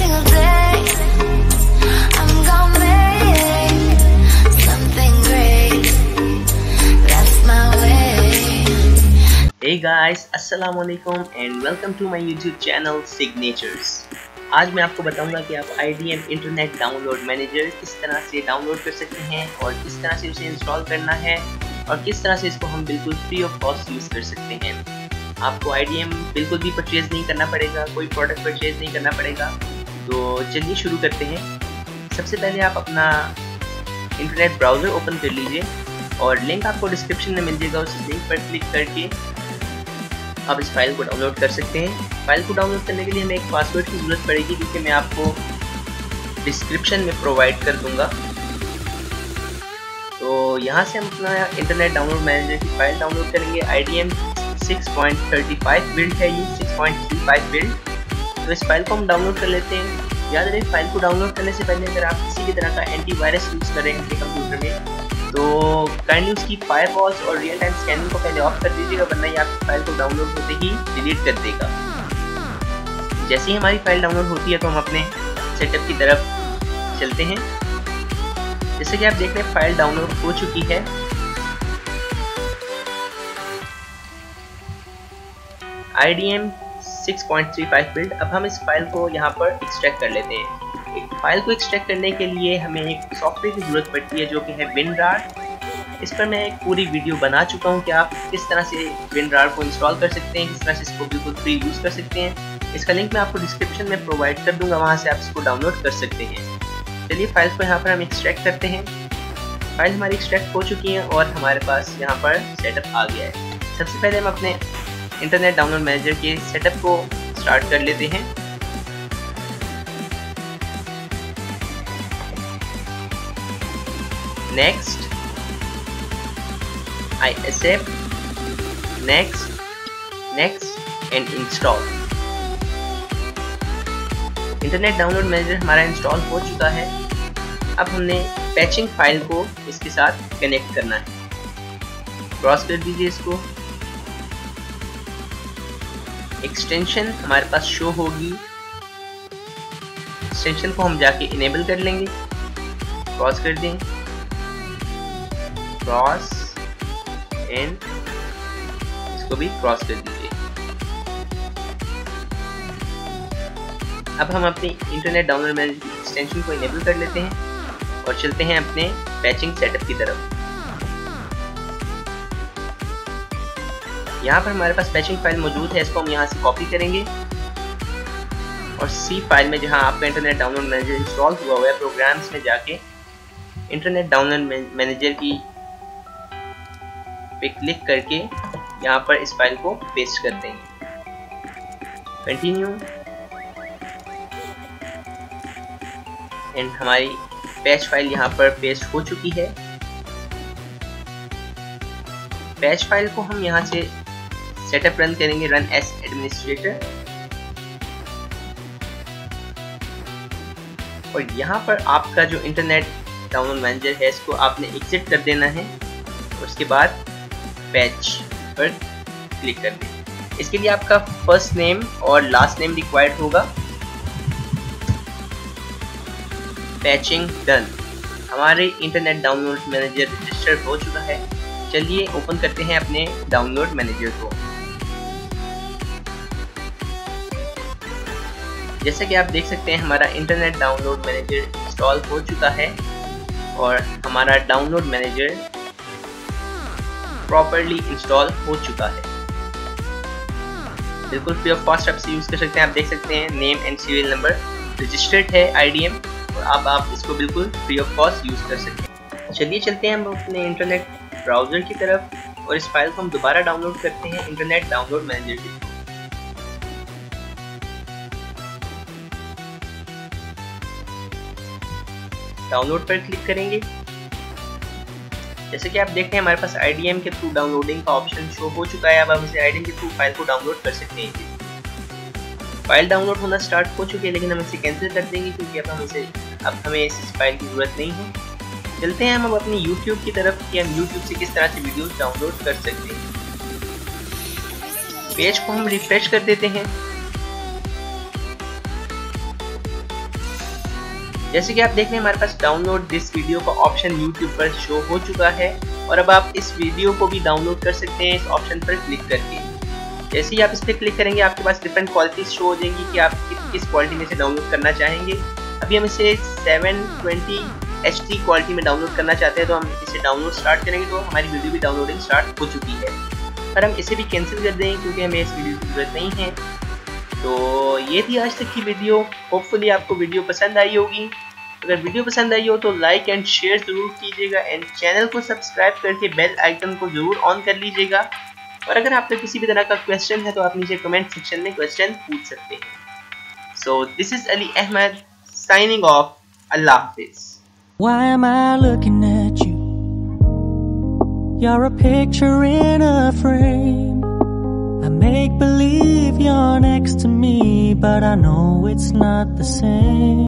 Hey guys, वालेकुम and welcome to my YouTube channel Signatures आज मैं आपको बताऊँगा कि आप IDM इंटरनेट डाउनलोड मैनेजर किस तरह से डाउनलोड कर सकते हैं और किस तरह से उसे इंस्टॉल करना है और किस तरह से इसको हम बिल्कुल फ्री ऑफ़ कॉस्ट यूज़ कर सकते हैं। आपको IDM बिल्कुल भी परचेज नहीं करना पड़ेगा कोई प्रोडक्ट परचेज नहीं करना पड़ेगा। तो चलिए शुरू करते हैं। सबसे पहले आप अपना इंटरनेट ब्राउज़र ओपन कर लीजिए और लिंक आपको डिस्क्रिप्शन में मिल जाएगा, उस लिंक पर क्लिक करके आप इस फ़ाइल को डाउनलोड कर सकते हैं। फ़ाइल को डाउनलोड करने के लिए हमें एक पासवर्ड की ज़रूरत पड़ेगी क्योंकि मैं आपको डिस्क्रिप्शन में प्रोवाइड कर दूँगा। तो यहाँ से हम अपना इंटरनेट डाउनलोड मैनेजर की फ़ाइल डाउनलोड करेंगे। आई 6.35 बिल्ड है ये 6.35 बिल्ड तो इस फ़ाइल को हम डाउनलोड कर लेते हैं। याद रहे फ़ाइल को डाउनलोड करने से पहले अगर आप किसी भी तरह का एंटीवायरस यूज़ करें अपने कंप्यूटर में तो काइंडली उसकी फायरवॉल्स और रियल टाइम स्कैनिंग को पहले ऑफ़ कर दीजिएगा, वरना ये आपकी फ़ाइल को डाउनलोड होते ही डिलीट कर देगा। जैसे ही हमारी फ़ाइल डाउनलोड होती है तो हम अपने सेटअप की तरफ़ चलते हैं। जैसे कि आप देख रहे हैं फ़ाइल डाउनलोड हो चुकी है। IDM 6.35 बिल्ड अब हम इस फ़ाइल को यहाँ पर एक्सट्रैक्ट कर लेते हैं। फ़ाइल को एक्सट्रैक्ट करने के लिए हमें एक सॉफ्टवेयर की ज़रूरत पड़ती है, जो कि है विनरार इस पर मैं एक पूरी वीडियो बना चुका हूँ कि आप किस तरह से विनरार को इंस्टॉल कर सकते हैं, किस तरह से इसको बिल्कुल फ्री यूज़ कर सकते हैं। इसका लिंक मैं आपको डिस्क्रिप्शन में प्रोवाइड कर दूँगा, वहाँ से आप इसको डाउनलोड कर सकते हैं। चलिए फ़ाइल को यहाँ पर हम एक्सट्रैक्ट करते हैं। फ़ाइल हमारी एक्सट्रैक्ट हो चुकी है और हमारे पास यहाँ पर सेटअप आ गया है। सबसे पहले हम अपने इंटरनेट डाउनलोड मैनेजर के सेटअप को स्टार्ट कर लेते हैं। Next I accept next next and install internet download manager हमारा इंस्टॉल हो चुका है। अब हमने पैचिंग फ़ाइल को इसके साथ कनेक्ट करना है। क्रॉस कर दीजिए इसको। एक्सटेंशन हमारे पास शो होगी। एक्सटेंशन को हम जाके इनेबल कर लेंगे। क्रॉस कर दें। क्रॉस एंड इसको भी क्रॉस कर दीजिए। अब हम अपने इंटरनेट डाउनलोड मैनेजर एक्सटेंशन को इनेबल कर लेते हैं और चलते हैं अपने पैचिंग सेटअप की तरफ़। यहाँ पर हमारे पास पैचिंग फ़ाइल मौजूद है, इसको हम यहाँ से कॉपी करेंगे। और सी फ़ाइल में जहाँ आपका इंटरनेट डाउनलोड मैनेजर इंस्टॉल हुआ हुआ है प्रोग्राम्स में जाके इंटरनेट डाउनलोड मैनेजर की पे क्लिक करके यहाँ पर इस फ़ाइल को पेस्ट कर देंगे। कंटिन्यू एंड हमारी पैच फ़ाइल यहाँ पर पेस्ट हो चुकी है। पैच फ़ाइल को हम यहाँ से सेटअप रन करेंगे रन एस एडमिनिस्ट्रेटर और यहाँ पर आपका जो इंटरनेट डाउनलोड मैनेजर है, इसको आपने एग्जिट कर देना है। उसके बाद पैच पर क्लिक कर दें। इसके लिए आपका फ़र्स्ट नेम और लास्ट नेम रिक्वायर्ड होगा। पैचिंग डन हमारे इंटरनेट डाउनलोड मैनेजर रजिस्टर हो चुका है। चलिए ओपन करते हैं अपने डाउनलोड मैनेजर को। जैसा कि आप देख सकते हैं, हमारा इंटरनेट डाउनलोड मैनेजर इंस्टॉल हो चुका है और हमारा डाउनलोड मैनेजर प्रॉपरली इंस्टॉल हो चुका है। बिल्कुल फ्री ऑफ़ कॉस्ट आप इसे यूज़ कर सकते हैं। आप देख सकते हैं name and serial number registered है आईडीएम और अब आप इसको बिल्कुल फ्री ऑफ़ कॉस्ट यूज़ कर सकते हैं। चलिए चलते हैं हम अपने इंटरनेट ब्राउज़र की तरफ़ और इस फ़ाइल को हम दोबारा डाउनलोड करते हैं इंटरनेट डाउनलोड मैनेजर की डाउनलोड पर क्लिक करेंगे। जैसे कि आप देख रहे हैं, हमारे पास IDM के थ्रू डाउनलोडिंग का ऑप्शन शो हो चुका है। अब हम इसे आई के थ्रू फ़ाइल को डाउनलोड कर सकते हैं। फ़ाइल डाउनलोड होना स्टार्ट हो चुकी है, लेकिन हम इसे कैंसिल कर देंगे क्योंकि अब हम इसे अब हमें इस फ़ाइल की ज़रूरत नहीं है। चलते हैं हम अब अपनी YouTube की तरफ़ कि हम YouTube से किस तरह से वीडियोस डाउनलोड कर सकते हैं। पेज को हम रिफ्रेश कर देते हैं। जैसे कि आप देख रहे हैं, हमारे पास डाउनलोड दिस वीडियो का ऑप्शन यूट्यूब पर शो हो चुका है और अब आप इस वीडियो को भी डाउनलोड कर सकते हैं इस ऑप्शन पर क्लिक करके। जैसे ही आप इस पर क्लिक करेंगे, आपके पास डिफरेंट क्वालिटी शो हो जाएँगी कि आप किस क्वालिटी में से डाउनलोड करना चाहेंगे। अभी हम इसे 720 एच क्वालिटी में डाउनलोड करना चाहते हैं तो हम इसे डाउनलोड स्टार्ट करेंगे तो हमारी वीडियो भी डाउनलोडिंग स्टार्ट हो चुकी है। पर हम इसे भी कैंसिल कर देंगे क्योंकि हमें इस वीडियो की ज़रूरत नहीं है। तो ये थी आज तक की वीडियो होपफुली आपको वीडियो पसंद आई होगी. अगर वीडियो पसंद आई हो तो लाइक एंड शेयर ज़रूर कीजिएगा एंड चैनल को सब्सक्राइब करके बेल आइकन को ज़रूर ऑन कर लीजिएगा. और अगर आपका किसी भी तरह का क्वेश्चन है तो आप नीचे कमेंट सेक्शन में क्वेश्चन पूछ सकते हैं. So this is Ali Ahmed signing off अल्लाह हाफिज़ Why am I looking at you? You're a picture in a frame. I make believe you're next to me, but I know it's not the same.